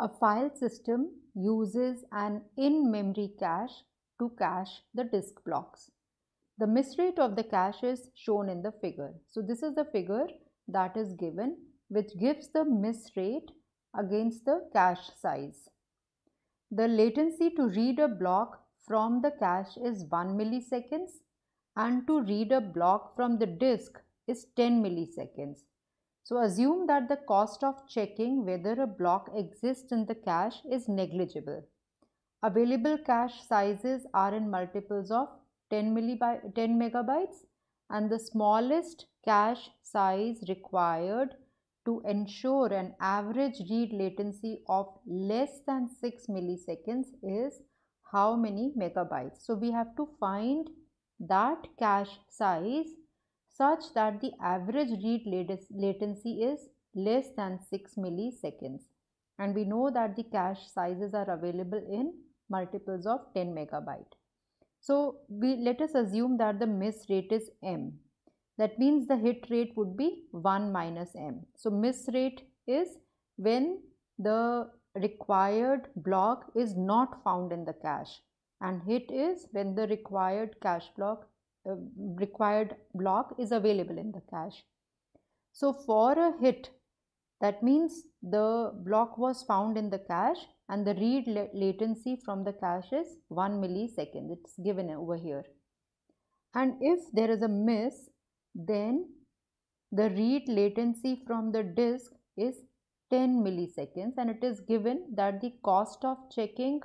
A file system uses an in-memory cache to cache the disk blocks. The miss rate of the cache is shown in the figure. So this is the figure that is given which gives the miss rate against the cache size. The latency to read a block from the cache is 1 milliseconds and to read a block from the disk is 10 milliseconds. So assume that the cost of checking whether a block exists in the cache is negligible. Available cache sizes are in multiples of 10, 10 megabytes and the smallest cache size required to ensure an average read latency of less than 6 milliseconds is how many megabytes. So we have to find that cache size such that the average read latency is less than 6 milliseconds and we know that the cache sizes are available in multiples of 10 megabyte. So we let us assume that the miss rate is m. That means the hit rate would be 1 minus m. So miss rate is when the required block is not found in the cache and hit is when the required cache block Uh, required block is available in the cache. So for a hit, that means the block was found in the cache and the read latency from the cache is 1 millisecond. It's given over here. And if there is a miss, then the read latency from the disk is 10 milliseconds and it is given that the cost of checking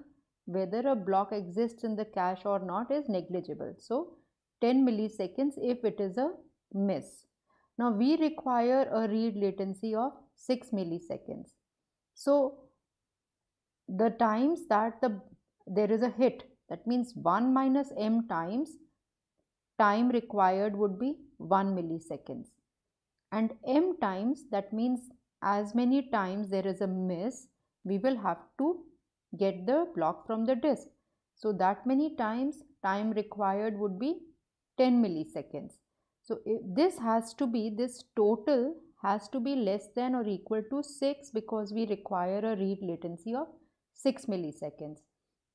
whether a block exists in the cache or not is negligible. So 10 milliseconds if it is a miss. Now we require a read latency of 6 milliseconds. So the times that the there is a hit that means 1 minus m times time required would be 1 milliseconds and m times that means as many times there is a miss we will have to get the block from the disk so that many times time required would be 10 milliseconds. So if this has to be, this total has to be less than or equal to 6 because we require a read latency of 6 milliseconds.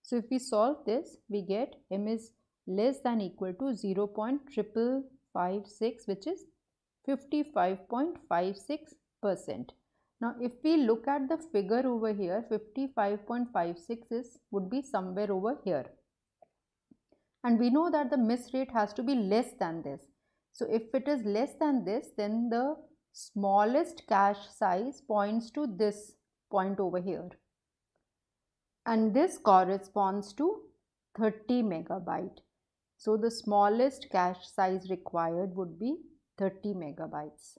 So if we solve this, we get m is less than equal to 0 0.556 which is 55.56 percent. Now if we look at the figure over here 55.56 is would be somewhere over here and we know that the miss rate has to be less than this. So if it is less than this then the smallest cache size points to this point over here and this corresponds to 30 megabyte. So the smallest cache size required would be 30 megabytes.